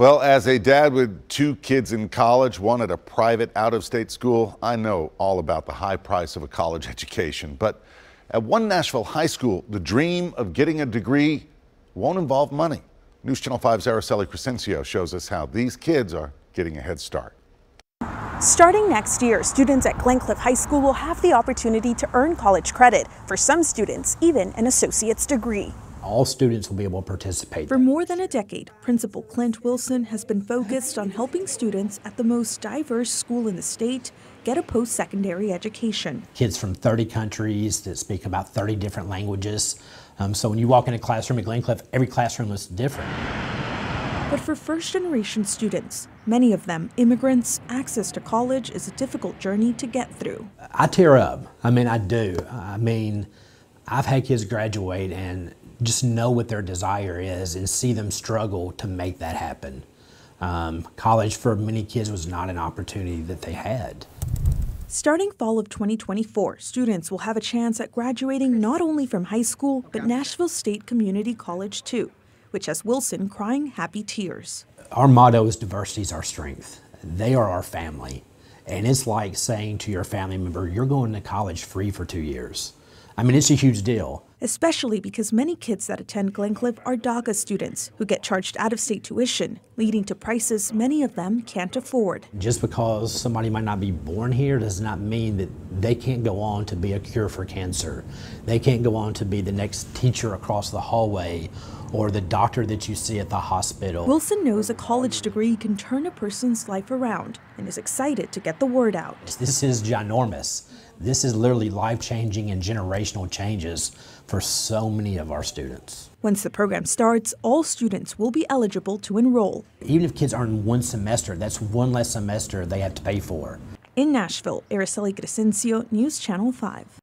Well, as a dad with two kids in college, one at a private out of state school, I know all about the high price of a college education. But at one Nashville high school, the dream of getting a degree won't involve money. News Channel 5's Araceli Crescencio shows us how these kids are getting a head start. Starting next year, students at Glencliff High School will have the opportunity to earn college credit. For some students, even an associate's degree. All students will be able to participate. For more than a decade, Principal Clint Wilson has been focused on helping students at the most diverse school in the state get a post secondary education. Kids from 30 countries that speak about 30 different languages. Um, so when you walk in a classroom at Glencliff, every classroom is different. But for first generation students, many of them immigrants, access to college is a difficult journey to get through. I tear up. I mean, I do. I mean, I've had kids graduate and just know what their desire is and see them struggle to make that happen. Um, college for many kids was not an opportunity that they had. Starting fall of 2024, students will have a chance at graduating not only from high school, but Nashville State Community College too, which has Wilson crying happy tears. Our motto is diversity is our strength. They are our family. And it's like saying to your family member, you're going to college free for two years. I mean, it's a huge deal. Especially because many kids that attend Glencliff are DACA students who get charged out of state tuition, leading to prices many of them can't afford. Just because somebody might not be born here does not mean that they can't go on to be a cure for cancer. They can't go on to be the next teacher across the hallway or the doctor that you see at the hospital. Wilson knows a college degree can turn a person's life around and is excited to get the word out. This is ginormous. This is literally life-changing and generational changes for so many of our students. Once the program starts, all students will be eligible to enroll. Even if kids in one semester, that's one less semester they have to pay for. In Nashville, Araceli Crescencio, News Channel 5.